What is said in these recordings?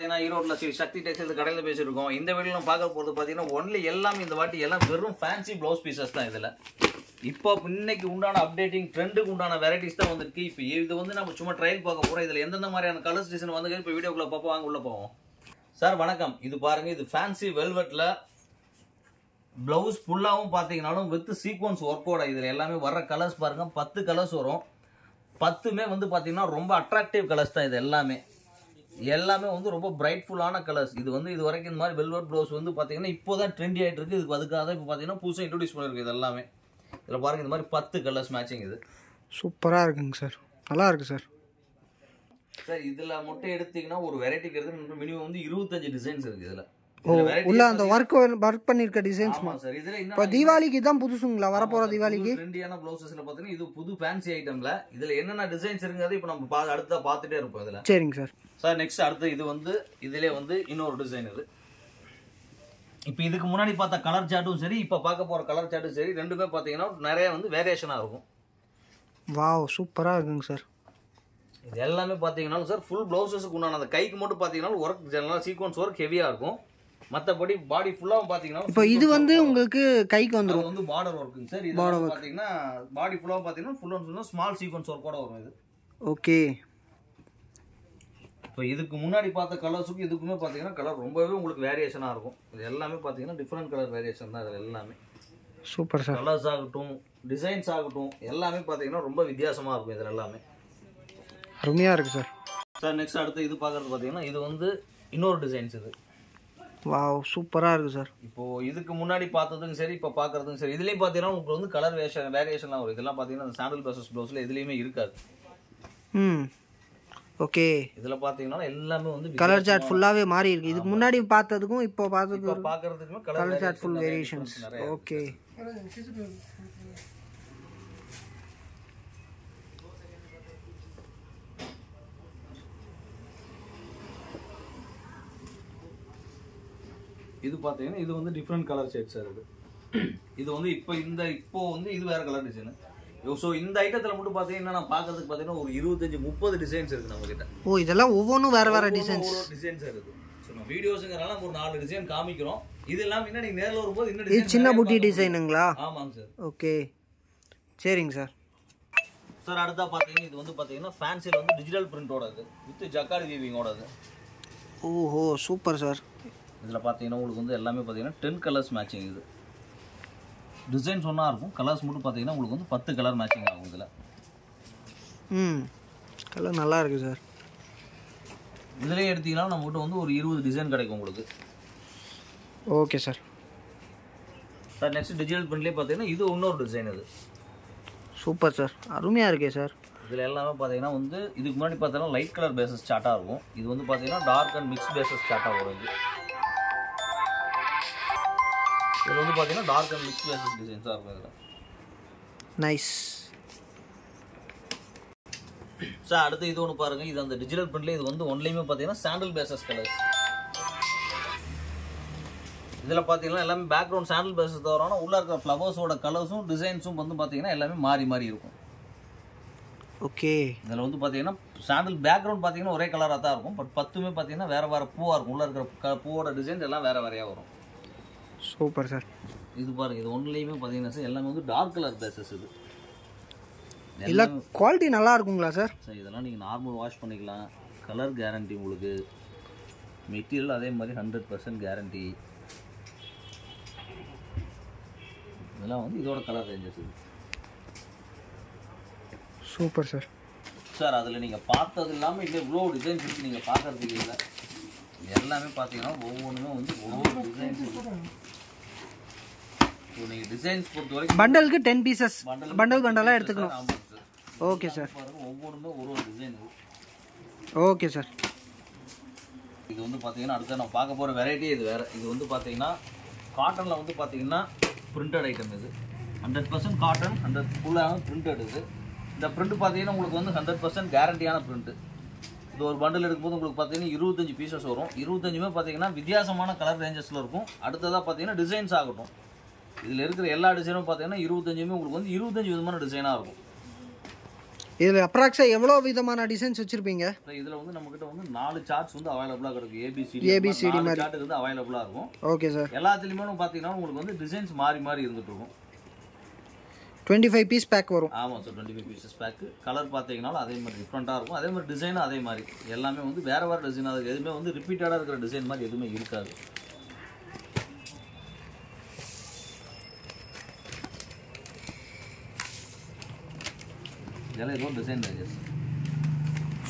பார்த்தீங்கன்னா ஈரோட்டில் ஸ்ரீ சக்தி டெக்ஸ்டைல் கடையில் பேசியிருக்கோம். இந்த வீடியோ நம்ம பார்க்க போகிறது பார்த்தீங்கன்னா ஒன்லி எல்லாமே இந்த வாட்டி எல்லாம் வெறும் ஃபேன்சி ப்ளவுஸ் பீசஸ் தான் இதில். இப்போ இன்னைக்கு உண்டான அப்டேட்டிங் ட்ரெண்டுக்கு உண்டான வெரைட்டிஸ் தான் வந்துருக்கு. இப்போ இது வந்து நம்ம சும்மா ட்ரையல் பார்க்க போகிறோம் இதில் எந்தெந்த மாதிரியான கலர்ஸ் டிசைன் வந்து இப்போ வீடியோக்குள்ளே பார்ப்போம். வாங்க உள்ள போவோம். சார் வணக்கம். இது பாருங்கள் இது ஃபேன்சி வெல்வெட்டில் ப்ளவுஸ் ஃபுல்லாகவும் பார்த்தீங்கன்னாலும் வித் சீக்வன்ஸ் ஒர்க்கோட இதில் எல்லாமே வர்ற கலர்ஸ் பாருங்க. பத்து கலர்ஸ் வரும். பத்துமே வந்து பார்த்தீங்கன்னா ரொம்ப அட்ராக்டிவ் கலர்ஸ் தான் இது எல்லாமே. எல்லாமே வந்து ரொம்ப பிரைட்ஃபுல்லான கலர்ஸ் இது வந்து இது வரைக்கும் இந்த மாதிரி வெல்வெட் ப்ளவுஸ் வந்து பார்த்தீங்கன்னா இப்போ தான் ட்ரெண்டி ஆகிட்டு இருக்கு இதுக்கு அதுக்காக தான் இப்போ பார்த்தீங்கன்னா புதுசாக இன்ட்ரடியூஸ் பண்ணிருக்கு இது எல்லாமே இதில் பாருங்க இந்த மாதிரி பத்து கலர்ஸ் மேட்சிங் இது. சூப்பராக இருக்குங்க சார். நல்லா இருக்கு சார். சார் இதில் மட்டும் எடுத்தீங்கன்னா ஒரு வெரைட்டிக்கு எடுத்து மினிமம் வந்து இருபத்தஞ்சு டிசைன்ஸ் இருக்கு இதில். ஓ உள்ள அந்த ஒர்க் ஒர்க் பண்ணியிருக்க டிசைன்ஸ் சார் இதில் இப்போ தீபாவளிக்கு தான் புதுசுங்களா வரப்போகிற தீபாவளிக்கு? ட்ரெண்டியான ப்ளவுசஸ்ல பார்த்தீங்கன்னா இது புது ஃபேன்சி ஐட்டம்ல இதுல என்னென்ன டிசைன்ஸ் இருக்குங்கிறது இப்போ நம்ம அடுத்தா பார்த்துட்டே இருப்போம் இதுல. சரிங்க சார் சார் நெக்ஸ்ட் அடுத்து இது வந்து இதுல வந்து இன்னொரு டிசைன் இது. இப்போ இதுக்கு முன்னாடி பார்த்த கலர் சார்ட்டும் சரி இப்போ பார்க்க போற கலர் சார்ட்டும் சரி ரெண்டுமே பார்த்தீங்கன்னா நிறைய வந்து வேரியேஷனா இருக்கும். வாவ் சூப்பராக இருக்குங்க சார் இது எல்லாமே பார்த்தீங்கன்னா சார் ஃபுல் ப்ளவுசஸ்க்கு உண்டான அந்த கைக்கு மட்டும் பார்த்தீங்கன்னா ஒர்க் ஜெனரலாக சீக்வன்ஸ் ஒர்க் ஹெவியா இருக்கும். மற்றபடி பாடி ஃபுல்லாகவும் பார்த்தீங்கன்னா இப்போ இது வந்து உங்களுக்கு கைக்கு வந்துடும் வந்து பார்டர் ஒர்க்குங்க சார் இது பார்த்தீங்கன்னா பாடி ஃபுல்லாக பார்த்தீங்கன்னா ஃபுல் அண்ட் ஃபுல்லாக ஸ்மால் சீக்வன்ஸ் ஒர்க்கோட வரும் இது. ஓகே. இப்போ இதுக்கு முன்னாடி பார்த்த கலர்ஸுக்கும் இதுக்குமே பார்த்தீங்கன்னா கலர் ரொம்பவே உங்களுக்கு வேரியேஷனாக இருக்கும். இது எல்லாமே பார்த்தீங்கன்னா டிஃப்ரெண்ட் கலர் வேரியேஷன் தான் இதில் எல்லாமே. Super sir. கலர்ஸ் ஆகட்டும் டிசைன்ஸ் ஆகட்டும் எல்லாமே பார்த்தீங்கன்னா ரொம்ப வித்தியாசமாக இருக்கும் இதில் எல்லாமே. அருமையாக இருக்குது சார். சார் நெக்ஸ்ட் அடுத்து இது பார்க்குறது பார்த்தீங்கன்னா இது வந்து இன்னொரு டிசைன்ஸ் இது. வாவ் சூப்பராக இருக்குது சார் இப்போ இதுக்கு முன்னாடி பார்த்ததும் சரி இப்போ பார்க்கறதும் சரி இதுலேயும் பார்த்தீங்கன்னா உங்களுக்கு வந்து கலர் வேஷன் வேரியேஷன்லாம் வரும். இதெல்லாம் பார்த்தீங்கன்னா அந்த சாண்டல் பேசஸ் ப்ளவுஸில் எதுலேயுமே இருக்காது. ம். ஓகே இதில் பார்த்தீங்கன்னா எல்லாமே வந்து கலர் சார்ட் ஃபுல்லாகவே மாறி இருக்கு. இதுக்கு முன்னாடி பார்த்ததுக்கும் இப்போ பார்த்ததுக்கும் பார்க்கறதுக்குமே colour colour chart full variations okay இது பார்த்தீங்கன்னா இது வந்து டிஃப்ரெண்ட் கலர் ஷேட் சார் இது. இது வந்து இப்போ இந்த இப்போ வந்து இது வேற கலர் டிசைனு ஸோ இந்த ஐட்டத்தில் மட்டும் பார்த்தீங்கன்னா நான் பார்க்கறதுக்கு பார்த்தீங்கன்னா ஒரு இருபத்தஞ்சு முப்பது டிசைன்ஸ் இருக்கு நம்ம கிட்ட ஓ இதெல்லாம் ஒவ்வொன்றும் வேறு வேறு டிசைன்ஸ் டிசைன்ஸ் இருக்கு ஸோ நம்ம வீடியோஸுங்கிறனால ஒரு நாலு டிசைன் காமிக்கிறோம். இது எல்லாம் இன்னும் நீங்க நேரில் வரும்போது இன்னும் இது சின்ன புட்டி டிசைனுங்களா ஆமாங்க சார் ஓகே. சரிங்க சார் சார் அடுத்தா பார்த்தீங்கன்னா இது வந்து பார்த்தீங்கன்னா ஃபேன்சியில் வந்து டிஜிட்டல் பிரிண்டோட இது. வித் ஜக்கார்டு வீவிங்கோட இது. ஓஹோ சூப்பர் சார் இதில் பார்த்தீங்கன்னா உங்களுக்கு வந்து எல்லாமே பார்த்தீங்கன்னா டென் கலர்ஸ் மேட்சிங் இது. டிசைன்ஸ் ஒன்றா இருக்கும். கலர்ஸ் மட்டும் பார்த்தீங்கன்னா உங்களுக்கு வந்து பத்து கலர் மேட்சிங் ஆகும் இதில். ம். கலர் நல்லா இருக்குது சார் இதுலேயே எடுத்தீங்கன்னா நம்மகிட்ட வந்து ஒரு இருபது டிசைன் கிடைக்கும் உங்களுக்கு. Okay sir sir next digital பிரிண்ட்லேயே பார்த்தீங்கன்னா இது இன்னொரு டிசைன் இது. சூப்பர் சார் அருமையாக இருக்கே சார் இதில் எல்லாமே பார்த்தீங்கன்னா வந்து இதுக்கு முன்னாடி பார்த்தீங்கன்னா லைட் கலர் பேசஸ் சார்ட்டாக இருக்கும். இது வந்து பார்த்தீங்கன்னா டார்க் அண்ட் மிக்ஸ் பேசஸ் சார்ட்டாக வரும் இது. இதில் வந்து பார்த்தீங்கன்னா டார்க் அண்ட் மிக்ஸ் பேசஸ் டிசைன்ஸாக இருக்கும் இதில். நைஸ் சார் அடுத்து இது ஒன்று பாருங்க. இது அந்த டிஜிட்டல் பிரிண்ட்ல இது வந்து ஒன்லையுமே பார்த்தீங்கன்னா சாண்டல் பேசஸ் கலர்ஸ் இதில் பார்த்தீங்கன்னா எல்லாமே பேக்ரவுண்ட் சாண்டல் பேசஸ் தவிர ஆனால் உள்ள இருக்கிற ஃப்ளவர்ஸோட கலர்ஸும் டிசைன்ஸும் வந்து பார்த்தீங்கன்னா எல்லாமே மாறி மாறி இருக்கும். ஓகே இதில் வந்து பார்த்தீங்கன்னா சாண்டல் பேக்ரவுண்ட் பார்த்தீங்கன்னா ஒரே கலராக தான் இருக்கும். பட் பத்துமே பார்த்தீங்கன்னா வேற வேற பூவாக இருக்கும். உள்ள இருக்கிற பூவோட டிசைன்ஸ் எல்லாம் வேற வேறையாக வரும். Super sir. இது பாருங்க இது ஒன்லையுமே பார்த்தீங்கன்னா சார் எல்லாமே வந்து டார்க் கலர் பேசஸ் இது. இல்லை குவாலிட்டி நல்லா இருக்குங்களா சார்? சார் இதெல்லாம் நீங்கள் நார்மல் வாஷ் பண்ணிக்கலாம். கலர் கேரண்டி உங்களுக்கு. மெட்டீரியல் அதே மாதிரி ஹண்ட்ரட் பர்சன்ட் கேரண்டி இதெல்லாம் வந்து இதோட கலர் ரேஞ்சஸ் இது. Super sir. சார் அதில் நீங்கள் பார்த்தது இல்லாமல் இல்லை இவ்வளோ டிசைன்ஸ் இருக்குது நீங்கள் பார்க்கறதுக்கு இல்லை. எல்லாமே பார்த்தீங்கன்னா ஒவ்வொன்றுமே வந்து ஒவ்வொரு டிசைன்ஸ் நீங்கள் டிசைன்ஸ் பொறுத்த வரைக்கும் பண்டலுக்கு டென் பீசஸ் பண்டல் பண்டலாக எடுத்துக்கணும். ஓகே சார் ஒவ்வொன்றுமே ஒரு ஒரு டிசைன் ஓகே சார் இது வந்து பார்த்தீங்கன்னா அடுத்து நம்ம பார்க்க போகிற வெரைட்டி இது வேறு. இது வந்து பார்த்தீங்கன்னா காட்டனில் வந்து பார்த்தீங்கன்னா பிரிண்டட் ஐட்டம் இது. ஹண்ட்ரட் பர்சன்ட் காட்டன் ஹண்ட்ரட் ஃபுல்லாக பிரிண்டட் இது. இந்த பிரிண்ட் பார்த்தீங்கன்னா உங்களுக்கு வந்து ஹண்ட்ரட் பர்சன்ட் கேரண்டியான பிரிண்ட் இது ஒரு பண்டில் எடுக்கும்போது உங்களுக்கு பார்த்தீங்கன்னா இருபத்தஞ்சு பீசஸ் வரும். இருபத்தஞ்சுமே பார்த்தீங்கன்னா வித்தியாசமான கலர் ரேஞ்சஸில் இருக்கும். அடுத்ததாக பார்த்தீங்கன்னா டிசைன்ஸ் ஆகட்டும். இதில் இருக்கிற எல்லா டிசைனும் பார்த்தீங்கன்னா இருபத்தஞ்சுமே உங்களுக்கு வந்து இருபத்தஞ்சு விதமான டிசைனாக இருக்கும். இதில் அப்ராக்ஸாக எவ்வளோ விதமான டிசைன்ஸ் வச்சுருப்பீங்க? இதில் வந்து நம்மக்கிட்ட வந்து நாலு சார்ட்ஸ் வந்து அவைலபிளாக கிடைக்கும் ஏபிசிடி நாலு சார்ட் வந்து அவைலபிளாக இருக்கும். ஓகே சார் எல்லாத்துலேயுமே பார்த்தீங்கன்னா உங்களுக்கு வந்து டிசைன்ஸ் மாறி மாறி இருந்துட்டு இருக்கும். டுவெண்ட்டி ஃபைவ் பீஸ் பேக் வரும். ஆமாம் sir twenty five pieces bag colour பார்த்தீங்கனாலும் அதே மாதிரி டிஃப்ரெண்ட்டாக இருக்கும். அதே மாதிரி டிசைனும் அதே மாதிரி. எல்லாமே வந்து வேறு வேறு டிசைன் அது எதுவுமே வந்து ரிப்பீட்டடாக இருக்கிற டிசைன் மாதிரி எதுவுமே இருக்காது. இதெல்லாம் ஏதோ design ranges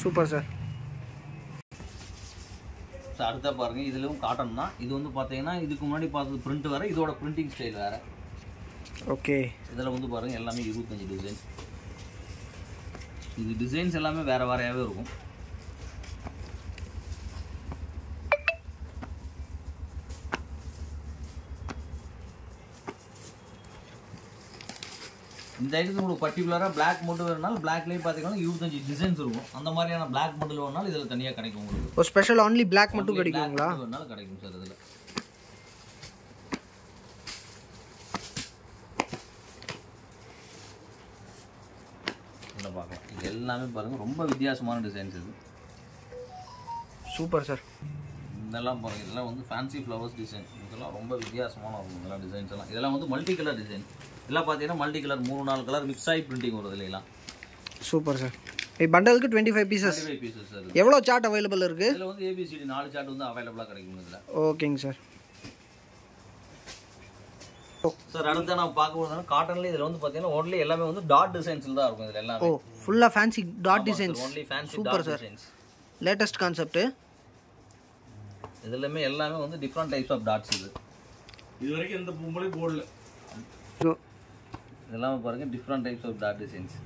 super sir so அடுத்த பாருங்கள் இதுலயும் காட்டன் தான். இது வந்து பார்த்தீங்கன்னா இதுக்கு முன்னாடி பார்த்தது பிரிண்ட் வேறு இதோட பிரிண்டிங் ஸ்டைல் வேறு. ஓகே இதில் வந்து பாருங்கள் எல்லாமே இருபத்தஞ்சி டிசைன் இது டிசைன்ஸ் எல்லாமே வேறு வேறையாகவே இருக்கும். இந்த ஐட்டத்துக்கு உங்களுக்கு பர்டிகுலராக பிளாக் மட்டும் வேணுனாலும் பிளாக்லேயே பார்த்தீங்கன்னா இருபத்தஞ்சி டிசைன்ஸ் இருக்கும். அந்த மாதிரியான பிளாக் மட்டும் வேணுனாலும் இதில் தனியாக கிடைக்கும் உங்களுக்கு. ஒரு ஸ்பெஷல் ஒன்லி பிளாக் மட்டும் கிடைக்குங்களா? வேணுனாலும் கிடைக்கும் சார் இதில். இதில் பார்க்கலாம் இது எல்லாமே பாருங்கள் ரொம்ப வித்தியாசமான டிசைன்ஸ் இது. சூப்பர் சார் இதெல்லாம் பாருங்கள் இதெல்லாம் வந்து ஃபேன்சி ஃப்ளவர்ஸ் டிசைன் இதெல்லாம் ரொம்ப வித்தியாசமான இருக்கும் இதெல்லாம் டிசைன்ஸ் எல்லாம். இதெல்லாம் வந்து மல்டி கலர் டிசைன் இதெல்லாம் பார்த்தீங்கன்னா மல்டி கலர் மூணு நாலு கலர் மிக்ஸ் ஆகி பிரிண்டிங் வருது இல்லைங்களா super sir பண்டலுக்கு twenty five pieces pieces sir எவ்வளோ சார்ட் அவைலபிள் இருக்குது இதில் வந்து ஏபிசிடி நாலு சார்ட் வந்து அவைலபிளாக கிடைக்கும் இதில். ஓகேங்க சார் சார் அடுத்து நான் பார்க்க போகிறது காட்டன்ல இதில் வந்து பார்த்தீங்கன்னா ஒன்லி எல்லாமே வந்து டாட் டிசைன்ஸில் தான் இருக்கும் இதில் எல்லாமே. ஓ ஃபுல்லாக fancy dot designs only fancy dot. Designs latest concept இதுலமே எல்லாமே வந்து டிஃப்ரெண்ட் டைப்ஸ் ஆஃப் டாட்ஸ் இது. இது வரைக்கும் எந்த பொம்பளையும் போடல. இதெல்லாம் பாருங்க different types of dot designs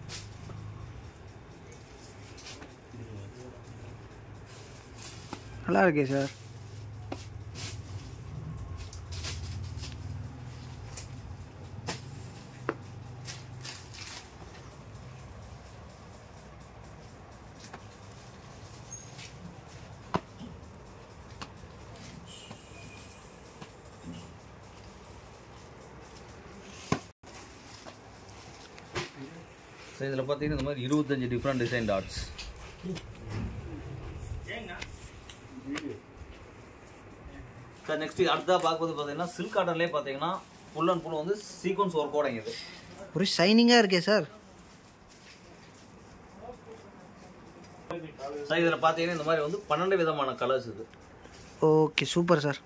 நல்லா இருக்கே சார் ஸோ இதில் பார்த்தீங்கன்னா இந்த மாதிரி இருபத்தஞ்சு different design dots sir next அடுத்தா பார்க்கும்போது பார்த்தீங்கன்னா சில்க் காட்டன்லேயே பார்த்தீங்கன்னா ஃபுல் அண்ட் ஃபுல் வந்து சீக்வன்ஸ் ஒர்க்கோட இது ஒரு ஷைனிங்காக இருக்கே சார் சார் இதில் பார்த்தீங்கன்னா இந்த மாதிரி வந்து பன்னெண்டு விதமான கலர்ஸ் இது. Okay super sir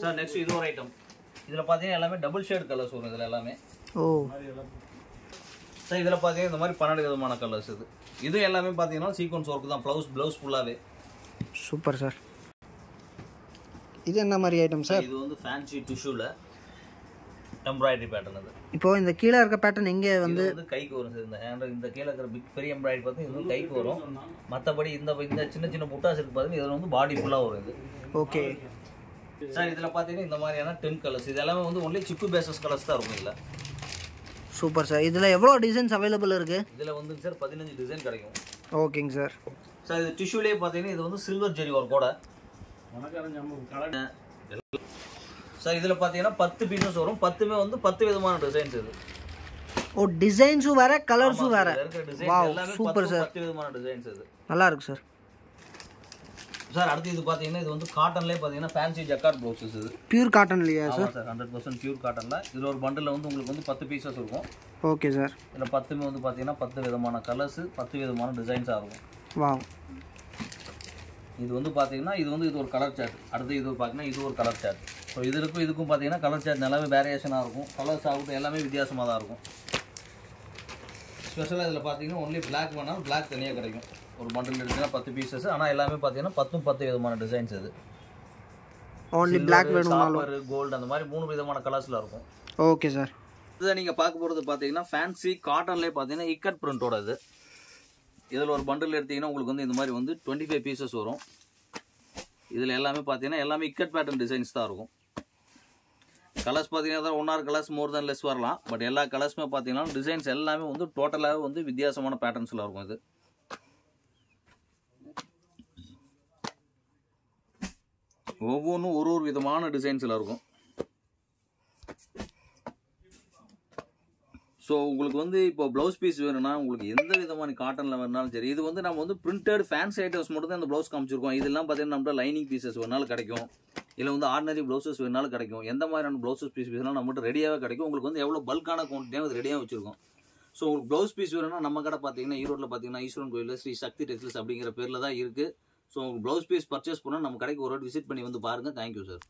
sir next இது ஒரு ஐட்டம் இதில் பார்த்தீங்கன்னா எல்லாமே டபுள் ஷேட் கலர்ஸ் வரும் இதில் எல்லாமே. ஓ. சார் இதில் பார்த்தீங்கன்னா இந்த மாதிரி பன்னெண்டு விதமான கலர்ஸ் இது. இது எல்லாமே பார்த்தீங்கன்னா சீக்வன்ஸ் ஒர்க் தான். ப்ளவுஸ் ப்ளவுஸ் ஃபுல்லாகவே சூப்பர் சார். இது என்ன மாதிரி ஐட்டம் சார் இது வந்து ஃபேன்சி டிஷ்யூவில் எம்ப்ராய்டரி பேட்டர்ன் அது இப்போ இந்த கீழே இருக்க பேட்டர்ன் எங்கே வந்து கைக்கு வரும் சார். இந்த ஹேண்ட் இந்த கீழே இருக்கிற பிக் பெரிய எம்ப்ராய்டரி பார்த்து இது வந்து கைக்கு வரும். மற்றபடி இந்த இந்த சின்ன சின்ன புட்டாஸ் இருக்கு பார்த்தீங்கன்னா இதில் வந்து பாடி ஃபுல்லாக வரும் இது. ஓகே. சார் இதில் பார்த்தீங்கன்னா இந்த மாதிரியான டென் கலர்ஸ் இது எல்லாமே வந்து ஒன்லி சிப்பு பேசஸ் கலர்ஸ் தான் இருக்கும் இதில். சூப்பர் சார் இதில் எவ்வளோ டிசைன்ஸ் அவைலபிள் இருக்குது இதில் வந்து சார் பதினஞ்சு டிசைன் கிடைக்கும். ஓகேங்க சார் சார் இது டிஷ்யூலேயே பார்த்தீங்கன்னா இது வந்து சில்வர் ஜெரி ஜாமான் கலர் சார் இதில் பார்த்தீங்கன்னா பத்து பீசஸ் வரும். பத்துமே வந்து பத்து விதமான டிசைன்ஸ் இது. ஓ டிசைன்ஸும் வேற கலர்ஸும் வேற. வாவ் சூப்பர் சார் பத்து விதமான டிசைன்ஸ் இது. நல்லா இருக்கு சார் சார் அடுத்து இது பார்த்தீங்கன்னா இது வந்து காட்டன்லேயே பார்த்தீங்கன்னா ஃபேன்சி ஜக்கார்ட் ப்ளவுசஸ் இது. பியூர் காட்டன் இல்லையா sir sir hundred percent pure காட்டனில் இதில் ஒரு பண்டில் வந்து உங்களுக்கு வந்து பத்து பீசஸ் இருக்கும். ஓகே சார் இதில் பத்துமே வந்து பார்த்தீங்கன்னா பத்து விதமான கலர்ஸ் பத்து விதமான டிசைன்ஸாக இருக்கும். வாவ் இது வந்து பார்த்தீங்கன்னா இது வந்து இது ஒரு கலர் சார்ட் அடுத்து இது பார்த்தீங்கன்னா இது ஒரு கலர் சார்ட் ஸோ இதுக்கும் இதுக்கும் பார்த்தீங்கன்னா கலர் சார்ட் நல்லாவே வேரியேஷனாக இருக்கும். கலர்ஸ் ஆகட்டும் எல்லாமே வித்தியாசமாக தான் இருக்கும் ஸ்பெஷலாக இதில் பார்த்தீங்கன்னா ஒன்லி பிளாக் வேணாலும் பிளாக் தனியாக கிடைக்கும். ஒரு பண்டில் எடுத்தீங்கன்னா பத்து பீசஸ் ஆனால் எல்லாமே பார்த்தீங்கன்னா பத்தும் பத்து விதமான டிசைன்ஸ் இது ஓன்லி பிளாக் வேணும்னாலும் காப்பர் கோல்டு அந்த மாதிரி மூணு விதமான கலர்ஸில் இருக்கும். ஓகே சார் இதை நீங்கள் பார்க்க போகிறது பார்த்தீங்கன்னா ஃபேன்சி காட்டன்லேயே பார்த்தீங்கன்னா இக்கட் பிரிண்டோட இது. இதில் ஒரு பண்டில் எடுத்தீங்கன்னா உங்களுக்கு வந்து இந்த மாதிரி வந்து டுவெண்ட்டி ஃபைவ் பீசஸ் வரும். இதில் எல்லாமே பார்த்தீங்கன்னா எல்லாமே இக்கட் பேட்டர்ன் டிசைன்ஸ் தான் இருக்கும். கலர்ஸ் பார்த்தீங்கன்னா one or colours more then less வரலாம். பட் எல்லா கலர்ஸுமே பார்த்தீங்கன்னா டிசைன்ஸ் எல்லாமே வந்து டோட்டலாகவே வந்து வித்தியாசமான பேட்டர்ன்ஸில் இருக்கும் இது. ஒவ்வொன்றும் ஒரு ஒரு விதமான டிசைன்ஸில் இருக்கும். ஸோ உங்களுக்கு வந்து இப்போ ப்ளவுஸ் பீஸ் வேணும்னா உங்களுக்கு எந்த விதமான காட்டனில் வேணாலும் சரி இது வந்து நம்ம வந்து பிரிண்டட் ஃபேன்சி ஐட்டம்ஸ் மட்டும் தான் இந்த ப்ளவுஸ் காமிச்சிருக்கோம். இதெல்லாம் பார்த்தீங்கன்னா நம்மகிட்ட லைனிங் பீசஸ் வேணாலும் கிடைக்கும். இல்லை வந்து ஆர்டினரி ப்ளவுசஸ் வேணாலும் கிடைக்கும். எந்த மாதிரியான ப்ளவுசஸ் பீஸ் வேணாலும் நம்மகிட்ட ரெடியாகவே கிடைக்கும். உங்களுக்கு வந்து எவ்வளோ பல்கான குவான்டிட்டியாக அது ரெடியாக வச்சிருக்கோம். ஸோ உங்களுக்கு ப்ளவுஸ் பீஸ் வேணும்னா நம்ம கடை பார்த்தீங்கன்னா ஈரோட்டில் பார்த்தீங்கன்னா ஈஸ்வரன் கோயிலில் ஸ்ரீ சக்தி டெக்ஸ்டைல்ஸ் அப்படிங்கிற பேரில் தான் இருக்குது ஸோ உங்களுக்கு ப்ளவுஸ் பீஸ் பர்ச்சேஸ் பண்ணால் நம்ம கடைக்கு ஒரு வாட்டி விசிட் பண்ணி வந்து பாருங்கள் தேங்க்யூ சார்